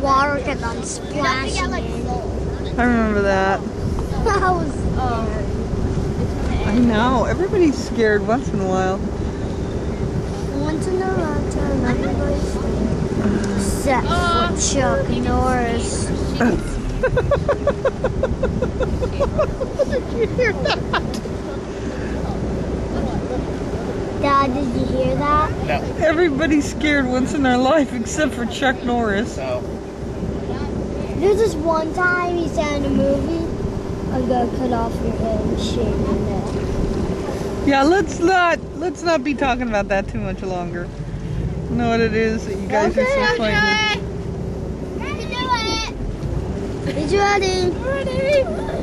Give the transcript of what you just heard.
water kept on splashing in. I remember that. I was I know. Everybody's scared once in a while. Uh, once in a lifetime, everybody's except for Chuck Norris. Did you hear that? Dad, did you hear that? No. Everybody's scared once in their life except for Chuck Norris. So, There's this one time he said in a movie, I'm gonna cut off your head and shave your neck. Yeah, let's not let's not be talking about that too much longer. I know what it is that you guys are so frightened. Did you ready? Ready.